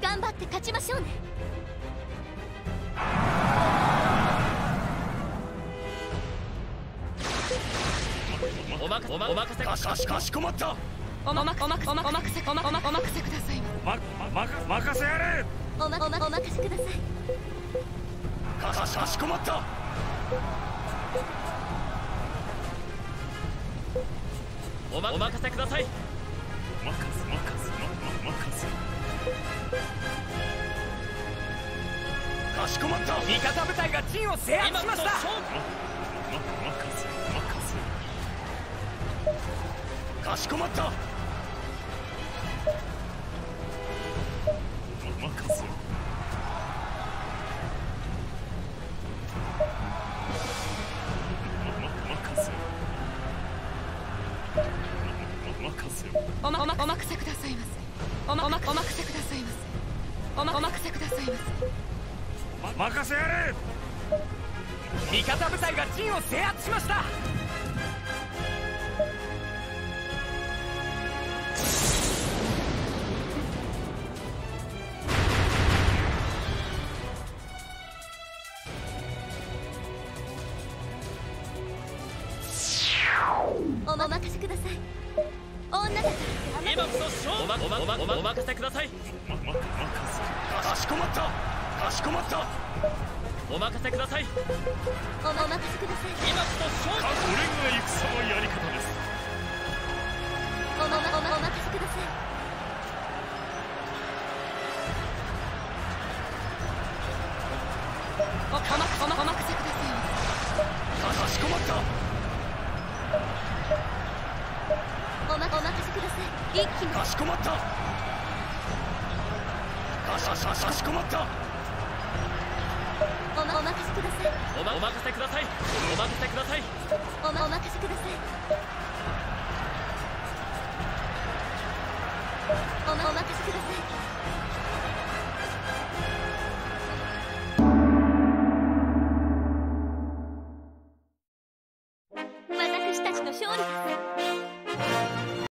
頑張って勝ちましょうね。おまおまお任せ。かしかしかしこまった。おまおまおまおまお任せおまおまお任せください。ままま任せやれ。おまおまお任せください。かかしかしこまった。おまお任せくださいかしこまった味方部隊が陣を制圧しました。かしこまったおまおまお任せくださいませ。おまおまお任せくださいませ。おまお任せくださいませ。ま任せやれ。味方部隊が陣を制圧しました。お任せください。女だから今こそ勝負。おまおまおまおまお任せください。かしこまったかしこまった。お任せください。お任せください。今こそ勝負これが戦のやり方です。おまおまお任せください。おおまおまお任せください。まかしこまった。おまお任せください。一気にかしこまった。かしかしかしお任せください。お任せください。お任せください。お任せください。お任せください。私たちの勝利です。